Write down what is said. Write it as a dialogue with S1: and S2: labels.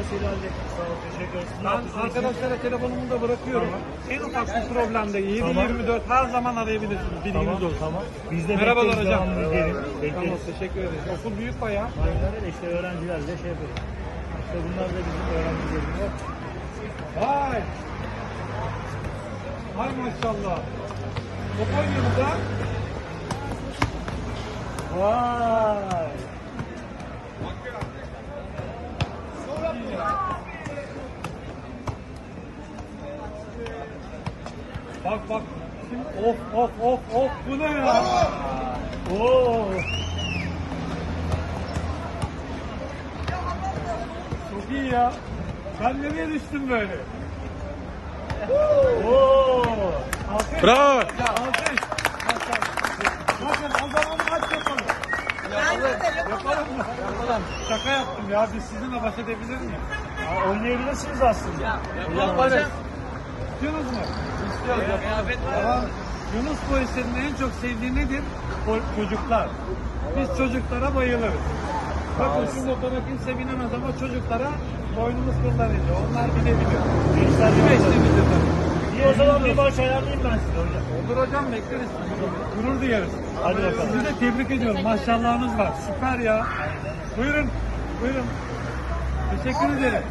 S1: meseleyi hallettik. Sağ ol. Teşekkür ederim. Sizin
S2: Ben arkadaşlara telefonumu da bırakıyorum. En ufak bir problemde 7-24 her zaman arayabilirsiniz. Bilginiz
S1: Tamam,
S2: olsun.
S1: tamam. Biz de
S2: Merhabalar
S1: bekleriz,
S2: hocam.
S1: devamlı gelin.
S2: Tamam,
S1: Bekleriz.
S2: teşekkür ederiz. Okul büyük bayağı.
S1: Aynen öyle işte öğrencilerle şey yapıyoruz. İşte bunlar da bizim öğrencilerimiz.
S2: Vay! Hay maşallah. Top oynuyoruz ha.
S1: Vay!
S2: Bak bak. Of of of of bu ne ya?
S1: Oo!
S2: Çok iyi ya. Sen nereye düştün böyle?
S1: Oo!
S2: Alkış.
S3: Bravo.
S2: Ya alkış. Bakın o zaman maç yapalım. Yapalım. Yapalım mı? Yapalım. Şaka yaptım ya. Biz sizinle baş edebilir miyiz?
S1: Aa, oynayabilirsiniz aslında.
S2: Yaparız. İstiyorsunuz mu? İstiyoruz. Tamam. Yunus bu eserin en çok sevdiği nedir? O- Çocuklar. Biz çocuklara bayılırız. Bakın şu motora kimse binemez ama çocuklara boynumuz kullanıyor. Onlar binebiliyor.
S1: Gençler
S2: Bizim
S1: yapalım.
S2: eşliğimizde tabii.
S1: İyi o zaman bir maç ayarlayayım ben size hocam.
S2: Olur hocam bekleriz. Gurur duyarız.
S1: Hadi bakalım.
S2: Sizi de tebrik ediyorum. Maşallahınız var. Süper ya. Buyurun. Buyurun. Teşekkür ederim.